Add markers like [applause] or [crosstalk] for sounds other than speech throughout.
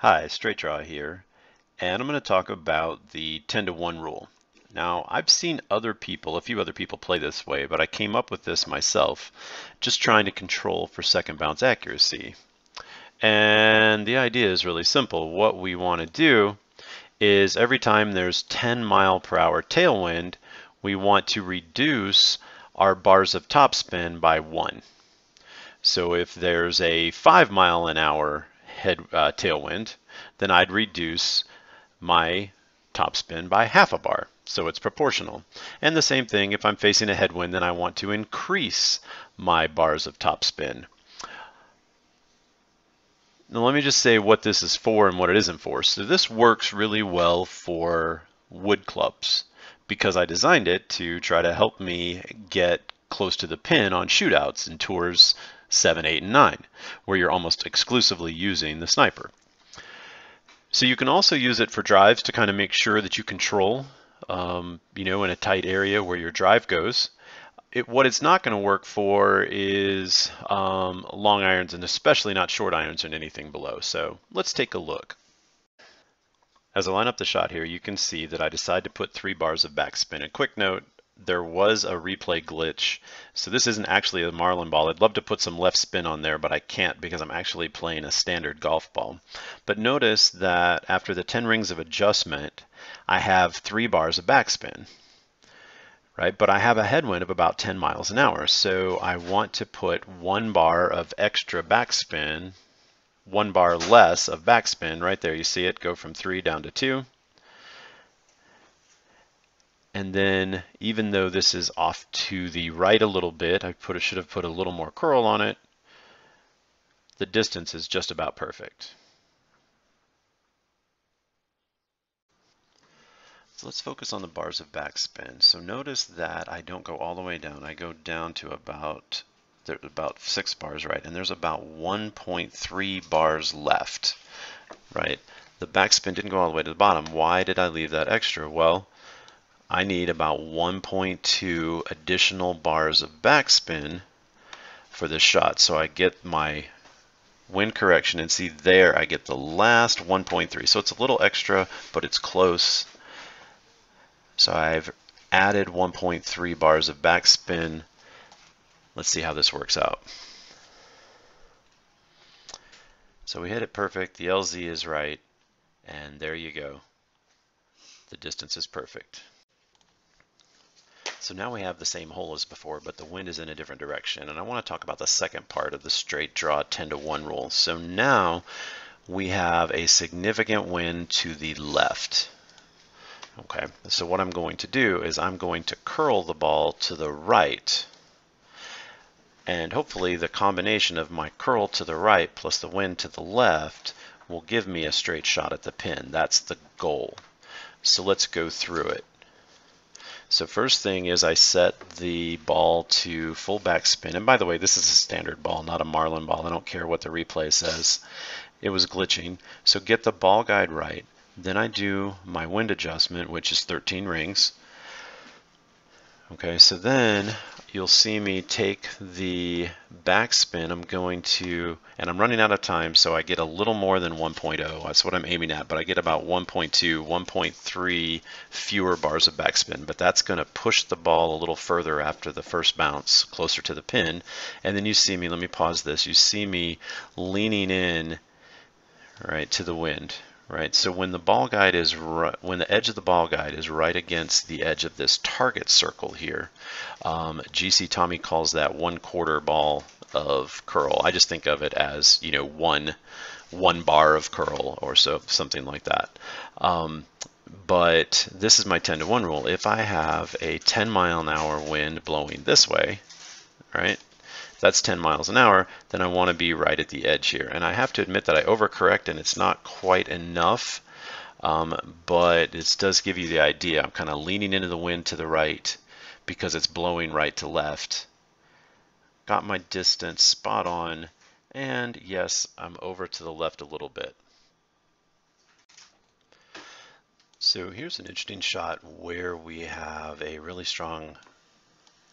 Hi, Straight Draw here, and I'm going to talk about the 10 to 1 rule. Now, I've seen other people, a few other people play this way, but I came up with this myself, just trying to control for second bounce accuracy. And the idea is really simple. What we want to do is every time there's 10 mile per hour tailwind, we want to reduce our bars of topspin by one. So if there's a 5 mile an hour head uh, tailwind, then I'd reduce my topspin by half a bar. So it's proportional. And the same thing, if I'm facing a headwind, then I want to increase my bars of topspin. Now let me just say what this is for and what it isn't for. So this works really well for wood clubs because I designed it to try to help me get close to the pin on shootouts and tours 7, 8, and 9, where you're almost exclusively using the sniper. So you can also use it for drives to kind of make sure that you control, um, you know, in a tight area where your drive goes. It, what it's not going to work for is um, long irons and especially not short irons and anything below. So let's take a look. As I line up the shot here, you can see that I decide to put three bars of backspin. A quick note, there was a replay glitch. So this isn't actually a Marlin ball. I'd love to put some left spin on there, but I can't because I'm actually playing a standard golf ball. But notice that after the 10 rings of adjustment, I have three bars of backspin. Right, but I have a headwind of about 10 miles an hour. So I want to put one bar of extra backspin, one bar less of backspin right there. You see it go from three down to two. And then even though this is off to the right a little bit, I put, should have put a little more curl on it, the distance is just about perfect. So let's focus on the bars of backspin. So notice that I don't go all the way down. I go down to about there's about six bars, right? And there's about 1.3 bars left, right? The backspin didn't go all the way to the bottom. Why did I leave that extra? Well, I need about 1.2 additional bars of backspin for this shot. So I get my wind correction and see there I get the last 1.3. So it's a little extra, but it's close. So I've added 1.3 bars of backspin. Let's see how this works out. So we hit it perfect. The LZ is right. And there you go. The distance is perfect. So now we have the same hole as before, but the wind is in a different direction. And I want to talk about the second part of the straight draw 10 to 1 rule. So now we have a significant wind to the left. Okay, so what I'm going to do is I'm going to curl the ball to the right. And hopefully the combination of my curl to the right plus the wind to the left will give me a straight shot at the pin. That's the goal. So let's go through it. So first thing is I set the ball to full backspin. And by the way, this is a standard ball, not a Marlin ball. I don't care what the replay says. It was glitching. So get the ball guide right. Then I do my wind adjustment, which is 13 rings. Okay, so then you'll see me take the backspin. I'm going to, and I'm running out of time, so I get a little more than 1.0. That's what I'm aiming at, but I get about 1.2, 1.3 fewer bars of backspin. But that's going to push the ball a little further after the first bounce, closer to the pin. And then you see me, let me pause this, you see me leaning in right to the wind right? So when the ball guide is when the edge of the ball guide is right against the edge of this target circle here, um, GC Tommy calls that one quarter ball of curl. I just think of it as you know one one bar of curl or so something like that. Um, but this is my 10 to 1 rule. If I have a 10 mile an hour wind blowing this way, right, that's 10 miles an hour, then I want to be right at the edge here. And I have to admit that I overcorrect and it's not quite enough, um, but it does give you the idea. I'm kind of leaning into the wind to the right because it's blowing right to left. Got my distance spot on, and yes, I'm over to the left a little bit. So here's an interesting shot where we have a really strong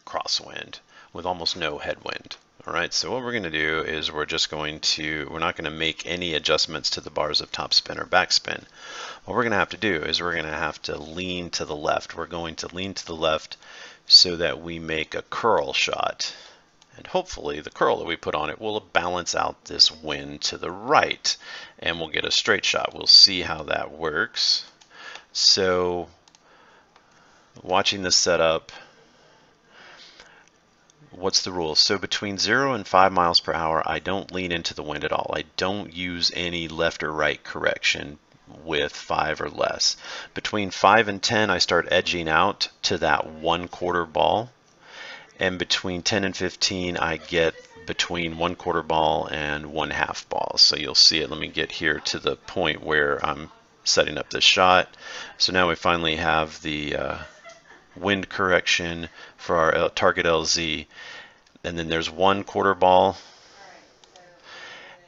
crosswind with almost no headwind. All right, so what we're going to do is we're just going to, we're not going to make any adjustments to the bars of topspin or backspin. What we're going to have to do is we're going to have to lean to the left. We're going to lean to the left so that we make a curl shot. And hopefully the curl that we put on it will balance out this wind to the right and we'll get a straight shot. We'll see how that works. So watching the setup, what's the rule? So between 0 and 5 miles per hour, I don't lean into the wind at all. I don't use any left or right correction with 5 or less. Between 5 and 10, I start edging out to that one quarter ball. And between 10 and 15, I get between one quarter ball and one half ball. So you'll see it. Let me get here to the point where I'm setting up this shot. So now we finally have the uh, wind correction for our target LZ. And then there's one quarter ball.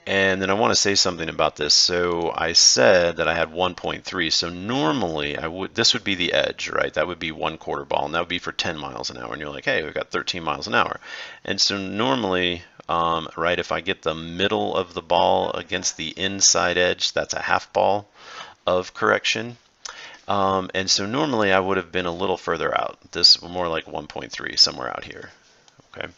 And then I want to say something about this. So I said that I had 1.3. So normally I would this would be the edge, right? That would be one quarter ball, and that would be for 10 miles an hour. And you're like, hey, we've got 13 miles an hour. And so normally, um, right, if I get the middle of the ball against the inside edge, that's a half ball of correction. Um, and so normally I would have been a little further out. This more like 1.3, somewhere out here. Okay.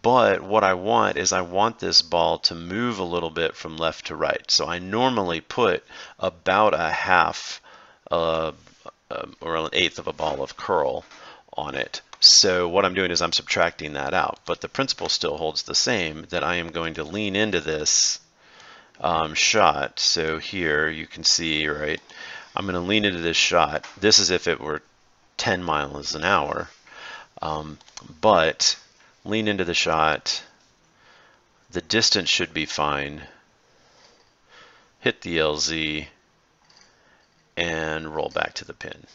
But what I want is I want this ball to move a little bit from left to right. So I normally put about a half uh, uh, or an eighth of a ball of curl on it. So what I'm doing is I'm subtracting that out. But the principle still holds the same, that I am going to lean into this um, shot. So here you can see, right, I'm going to lean into this shot. This is if it were 10 miles an hour. Um, but lean into the shot. The distance should be fine. Hit the LZ and roll back to the pin.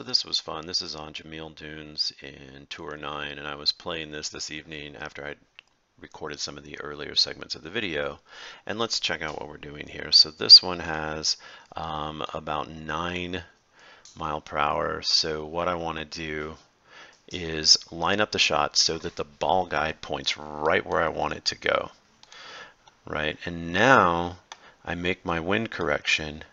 So this was fun. This is on Jamil Dunes in Tour 9, and I was playing this this evening after I recorded some of the earlier segments of the video. And let's check out what we're doing here. So this one has um, about 9 mile per hour. So what I want to do is line up the shot so that the ball guide points right where I want it to go. Right, and now I make my wind correction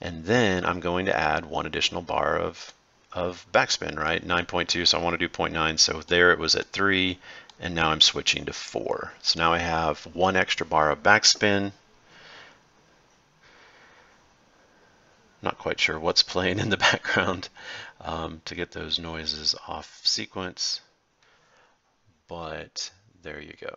and then I'm going to add one additional bar of of backspin, right? 9.2, so I want to do 0.9. So there it was at 3, and now I'm switching to 4. So now I have one extra bar of backspin. Not quite sure what's playing in the [laughs] background um, to get those noises off sequence, but there you go.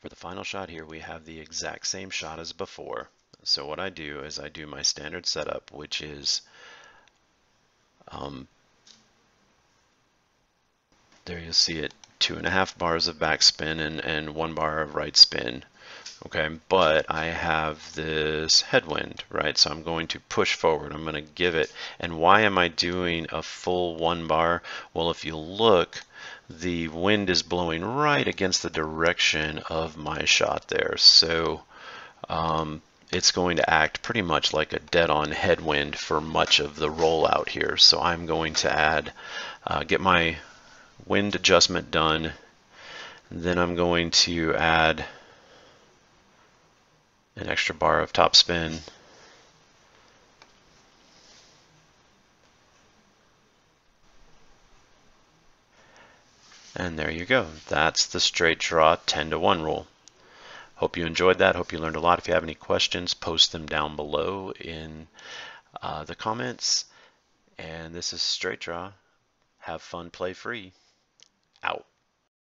For the final shot here, we have the exact same shot as before. So what I do is I do my standard setup, which is um, there you'll see it, two and a half bars of backspin and, and one bar of right spin. Okay, but I have this headwind, right? So I'm going to push forward. I'm going to give it. And why am I doing a full one bar? Well, if you look, the wind is blowing right against the direction of my shot there. So um, it's going to act pretty much like a dead-on headwind for much of the rollout here. So I'm going to add, uh, get my wind adjustment done. Then I'm going to add an extra bar of top spin. And there you go. That's the straight draw 10 to 1 rule. Hope you enjoyed that. Hope you learned a lot. If you have any questions, post them down below in uh, the comments. And this is Straight Draw. Have fun, play free. Out.